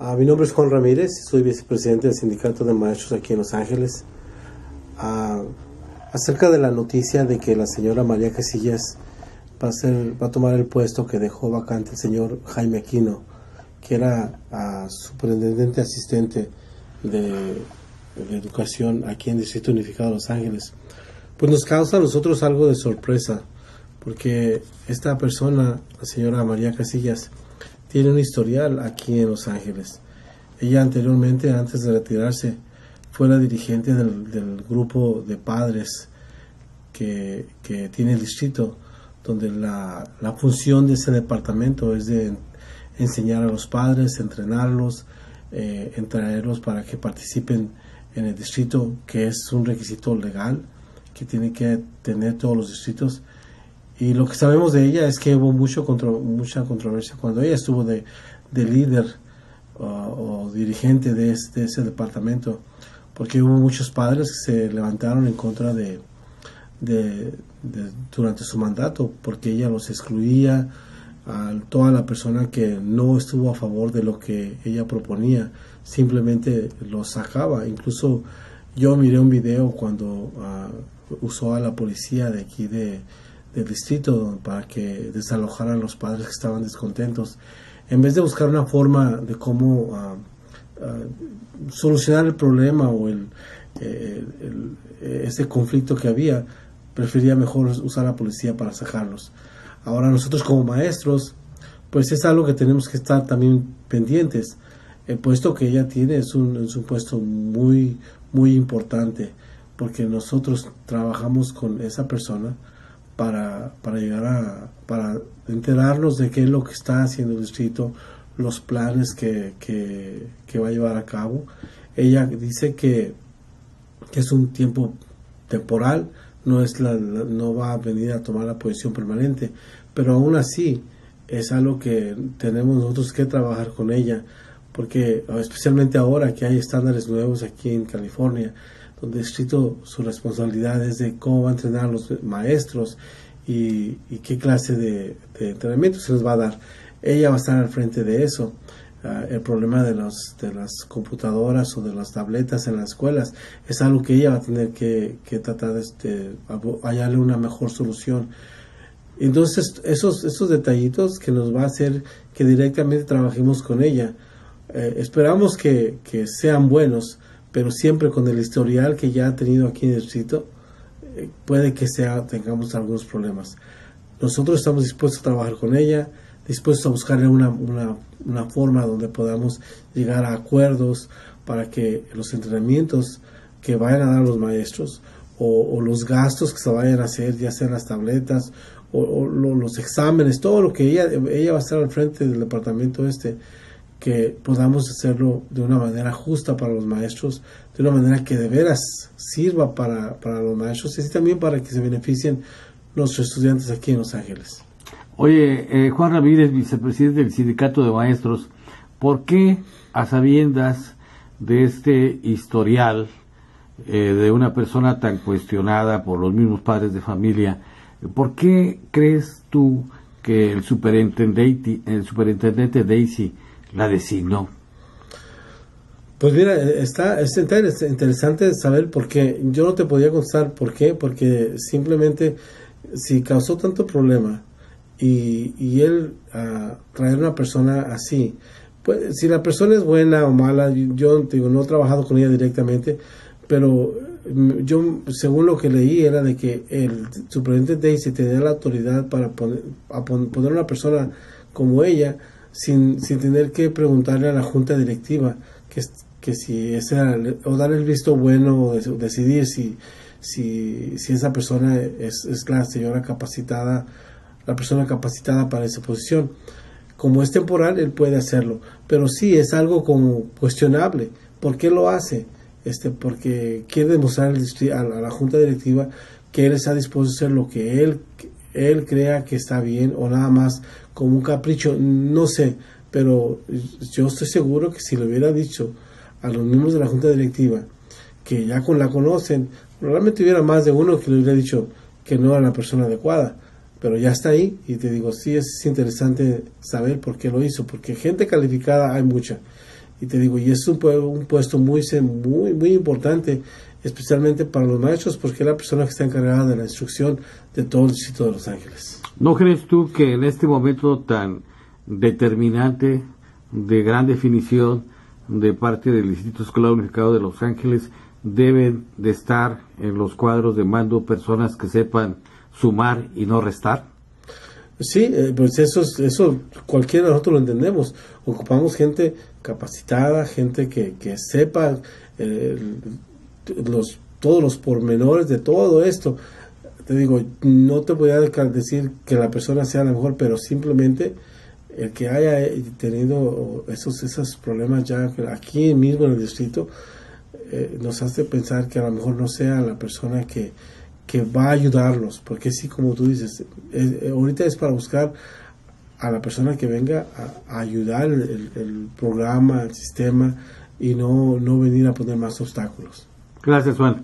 Ah, mi nombre es Juan Ramírez, soy vicepresidente del Sindicato de Maestros aquí en Los Ángeles. Ah, acerca de la noticia de que la señora María Casillas va a, ser, va a tomar el puesto que dejó vacante el señor Jaime Aquino, que era ah, superintendente asistente de, de, educación aquí en Distrito Unificado de Los Ángeles, pues nos causa a nosotros algo de sorpresa, porque esta persona, la señora María Casillas, tiene un historial aquí en Los Ángeles. Ella anteriormente, antes de retirarse, fue la dirigente del, grupo de padres que, tiene el distrito, donde la, función de ese departamento es de enseñar a los padres, entrenarlos, eh, traerlos para que participen en el distrito, que es un requisito legal que tiene que tener todos los distritos y lo que sabemos de ella es que hubo mucho mucha controversia cuando ella estuvo de, líder o dirigente de, este, ese departamento, porque hubo muchos padres que se levantaron en contra de, durante su mandato, porque ella los excluía a toda la persona que no estuvo a favor de lo que ella proponía, simplemente los sacaba. Incluso yo miré un video cuando ah, usó a la policía de aquí de distrito para que desalojaran a los padres que estaban descontentos. En vez de buscar una forma de cómo ah, ah, solucionar el problema o el, ese conflicto que había, prefería mejor usar la policía para sacarlos. Ahora nosotros como maestros, pues es algo que tenemos que estar también pendientes. El puesto que ella tiene es un, es un puesto muy, muy importante porque nosotros trabajamos con esa persona para, para llegar a, para enterarnos de qué es lo que está haciendo el distrito, los planes que, que, va a llevar a cabo. Ella dice que, que es un tiempo temporal, no, es la, no va a venir a tomar la posición permanente, pero aún así es algo que tenemos nosotros que trabajar con ella, porque especialmente ahora que hay estándares nuevos aquí en California, donde distrito su responsabilidad es de cómo va a entrenar a los maestros y, qué clase de, entrenamiento se les va a dar. Ella va a estar al frente de eso. Ah, el problema de, los, de las computadoras o de las tabletas en las escuelas es algo que ella va a tener que, tratar de este, hallarle una mejor solución. Entonces, esos, esos detallitos que nos va a hacer que directamente trabajemos con ella, eh, esperamos que sean buenos pero siempre con el historial que ya ha tenido aquí en el distrito, eh, puede que sea, tengamos algunos problemas. Nosotros estamos dispuestos a trabajar con ella, dispuestos a buscarle una, una, forma donde podamos llegar a acuerdos para que los entrenamientos que vayan a dar los maestros o, los gastos que se vayan a hacer, ya sean las tabletas o, los exámenes, todo lo que ella, ella va a estar al frente del departamento este, que podamos hacerlo de una manera justa para los maestros, de una manera que de veras sirva para, los maestros y también para que se beneficien nuestros estudiantes aquí en Los Ángeles. Oye, eh, Juan Ramírez, vicepresidente del Sindicato de Maestros, ¿por qué a sabiendas de este historial eh, de una persona tan cuestionada por los mismos padres de familia, ¿por qué crees tú que el superintendente, el superintendente Daisy la designó? Pues mira, está, es interesante saber por qué. Yo no te podía contestar por qué, porque simplemente si causó tanto problema y, y él uh, traer una persona así, pues si la persona es buena o mala, yo digo, no he trabajado con ella directamente, pero mm, yo, según lo que leí, era de que el superintendente Daisy tenía la autoridad para poner, a poner una persona como ella, sin, sin tener que preguntarle a la junta directiva que, que si esa, o dar el visto bueno o decidir si, si, si esa persona es, es la señora capacitada, la persona capacitada para esa posición. Como es temporal, él puede hacerlo, pero sí es algo como cuestionable. ¿Por qué lo hace? Este, porque quiere demostrar a la junta directiva que él está dispuesto a hacer lo que él él crea que está bien o nada más como un capricho, no sé, pero yo estoy seguro que si le hubiera dicho a los miembros de la junta directiva que ya con la conocen, probablemente hubiera más de uno que le hubiera dicho que no era la persona adecuada, pero ya está ahí y te digo, sí es interesante saber por qué lo hizo, porque gente calificada hay mucha. Y te digo, y es un, un puesto muy, muy, muy importante, especialmente para los maestros, porque es la persona que está encargada de la instrucción de todo el distrito de Los Ángeles. ¿No crees tú que en este momento tan determinante, de gran definición de parte del Instituto Escolar Unificado de Los Ángeles, deben de estar en los cuadros de mando personas que sepan sumar y no restar? Sí, eh, pues eso, eso cualquiera de nosotros lo entendemos. Ocupamos gente capacitada, gente que, que sepa eh, los, todos los pormenores de todo esto. Te digo, no te voy a decir que la persona sea la mejor, pero simplemente el que haya tenido esos, esos problemas ya aquí mismo en el distrito, eh, nos hace pensar que a lo mejor no sea la persona que, que va a ayudarlos, porque sí, como tú dices, eh, ahorita es para buscar a la persona que venga a, ayudar el, el, programa, el sistema y no, no venir a poner más obstáculos. Gracias, Juan.